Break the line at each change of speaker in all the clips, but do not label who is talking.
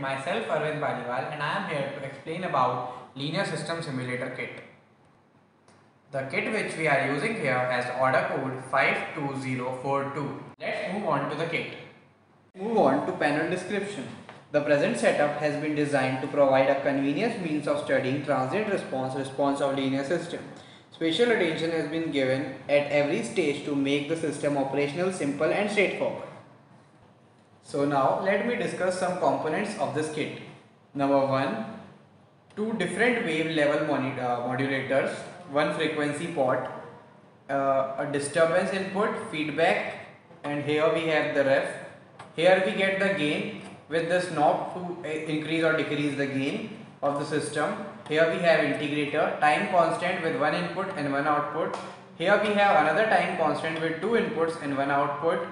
myself Arvind Paliwal and I am here to explain about Linear System Simulator Kit. The kit which we are using here has order code 52042. Let's move on to the kit. Move on to panel description. The present setup has been designed to provide a convenient means of studying transient response response of linear system. Special attention has been given at every stage to make the system operational simple and straightforward. So now let me discuss some components of this kit. Number 1. Two different wave level uh, modulators, one frequency pot, uh, a disturbance input, feedback and here we have the ref. Here we get the gain with this knob to uh, increase or decrease the gain of the system. Here we have integrator, time constant with one input and one output. Here we have another time constant with two inputs and one output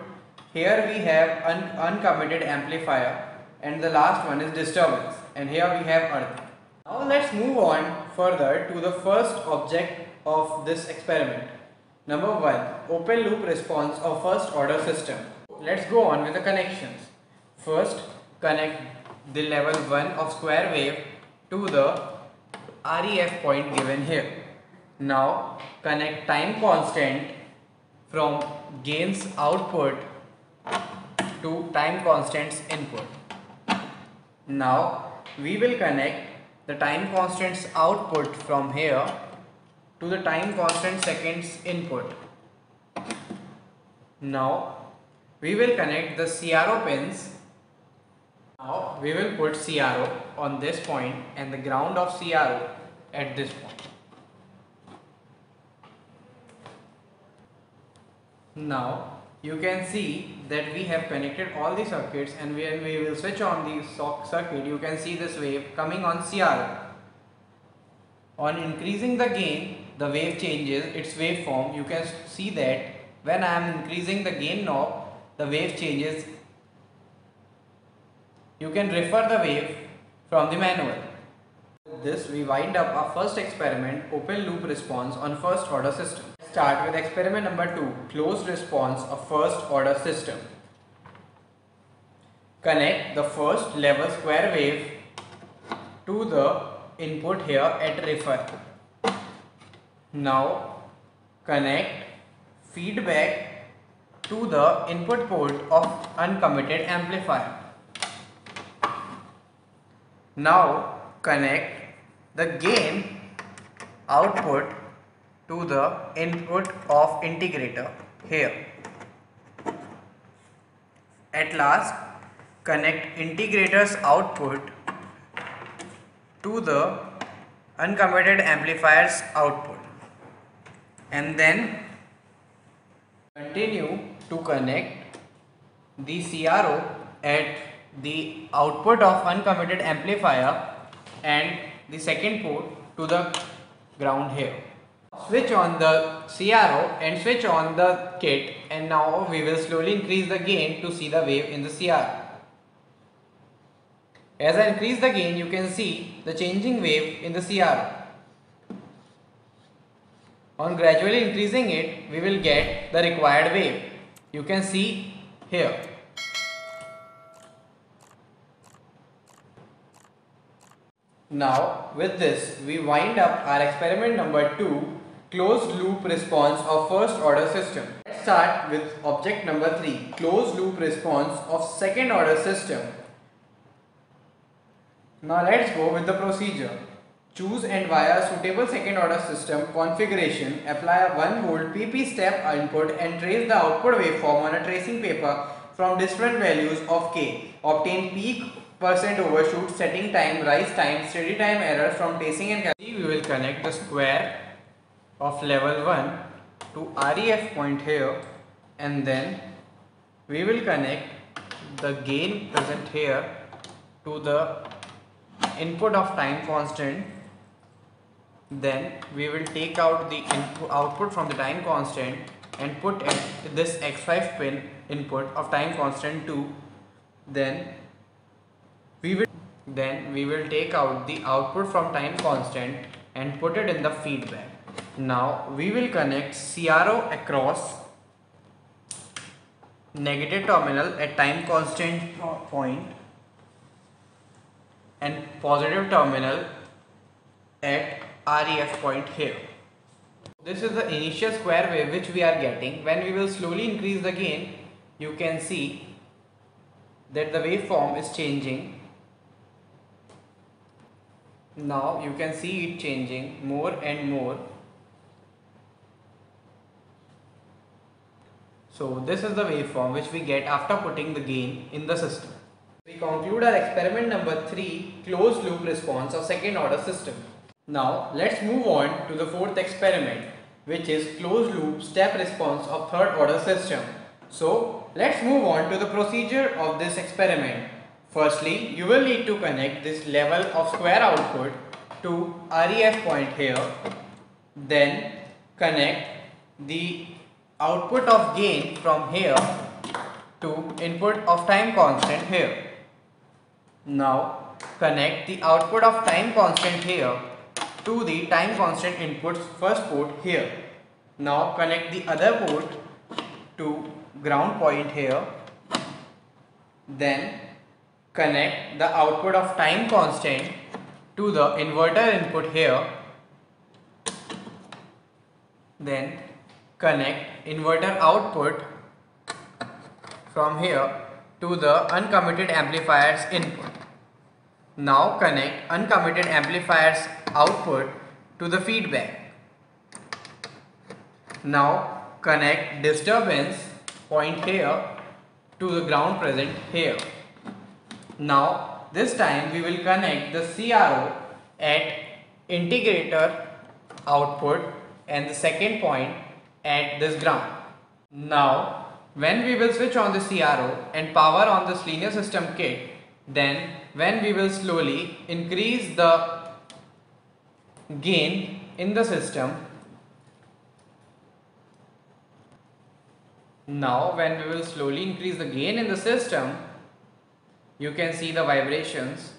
here we have un uncommitted amplifier and the last one is disturbance and here we have earth. Now let's move on further to the first object of this experiment. Number 1 open loop response of first order system. Let's go on with the connections. First connect the level 1 of square wave to the REF point given here. Now connect time constant from gains output to time constants input. Now we will connect the time constants output from here to the time constant seconds input. Now we will connect the CRO pins. Now we will put CRO on this point and the ground of CRO at this point. Now you can see that we have connected all the circuits and when we will switch on the circuit you can see this wave coming on CR. On increasing the gain the wave changes its waveform you can see that when I am increasing the gain knob the wave changes you can refer the wave from the manual. With this we wind up our first experiment open loop response on first order system start with experiment number 2 closed response of first order system. Connect the first level square wave to the input here at refer. Now connect feedback to the input port of uncommitted amplifier. Now connect the gain output to the input of integrator here. At last connect integrator's output to the uncommitted amplifier's output and then continue to connect the CRO at the output of uncommitted amplifier and the second port to the ground here switch on the CRO and switch on the kit and now we will slowly increase the gain to see the wave in the CRO. As I increase the gain you can see the changing wave in the CRO. On gradually increasing it we will get the required wave. You can see here. Now with this we wind up our experiment number 2 closed loop response of first order system. Let's start with object number 3 closed loop response of second order system. Now let's go with the procedure. Choose and via suitable second order system configuration apply a 1 volt PP step input and trace the output waveform on a tracing paper from different values of K. Obtain peak percent overshoot, setting time, rise time, steady time error from tracing and we will connect the square of level 1 to REF point here and then we will connect the gain present here to the input of time constant. Then we will take out the input output from the time constant and put this x5 pin input of time constant 2 then we will then we will take out the output from time constant and put it in the feedback now we will connect CRO across negative terminal at time constant point and positive terminal at REF point here. This is the initial square wave which we are getting. When we will slowly increase the gain, you can see that the waveform is changing. Now you can see it changing more and more. So this is the waveform which we get after putting the gain in the system. We conclude our experiment number 3 closed loop response of second order system. Now let's move on to the fourth experiment which is closed loop step response of third order system. So let's move on to the procedure of this experiment. Firstly, you will need to connect this level of square output to REF point here. Then connect the output of gain from here to input of time constant here. Now connect the output of time constant here to the time constant inputs first port here. Now connect the other port to ground point here. Then connect the output of time constant to the inverter input here. Then connect inverter output from here to the uncommitted amplifier's input. Now connect uncommitted amplifier's output to the feedback. Now connect disturbance point here to the ground present here. Now this time we will connect the CRO at integrator output and the second point at this ground. Now when we will switch on the CRO and power on this linear system kit then when we will slowly increase the gain in the system now when we will slowly increase the gain in the system you can see the vibrations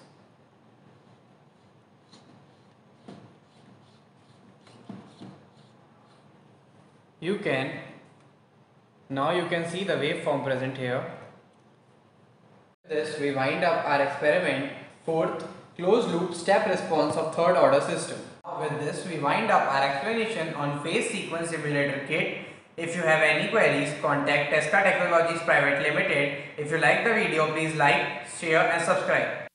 you can. Now you can see the waveform present here. This we wind up our experiment fourth closed loop step response of third order system. With this we wind up our explanation on phase sequence simulator kit. If you have any queries contact Tesca Technologies Private Limited. If you like the video please like share and subscribe